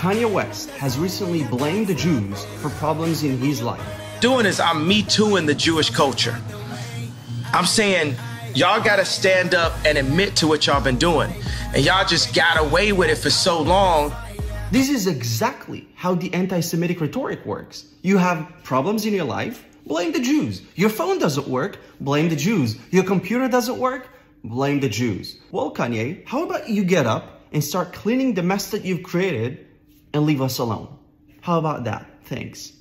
Kanye West has recently blamed the Jews for problems in his life. Doing this, I'm me too in the Jewish culture. I'm saying y'all gotta stand up and admit to what y'all been doing. And y'all just got away with it for so long. This is exactly how the anti-Semitic rhetoric works. You have problems in your life, blame the Jews. Your phone doesn't work, blame the Jews. Your computer doesn't work, blame the Jews. Well, Kanye, how about you get up and start cleaning the mess that you've created and leave us alone? How about that? Thanks.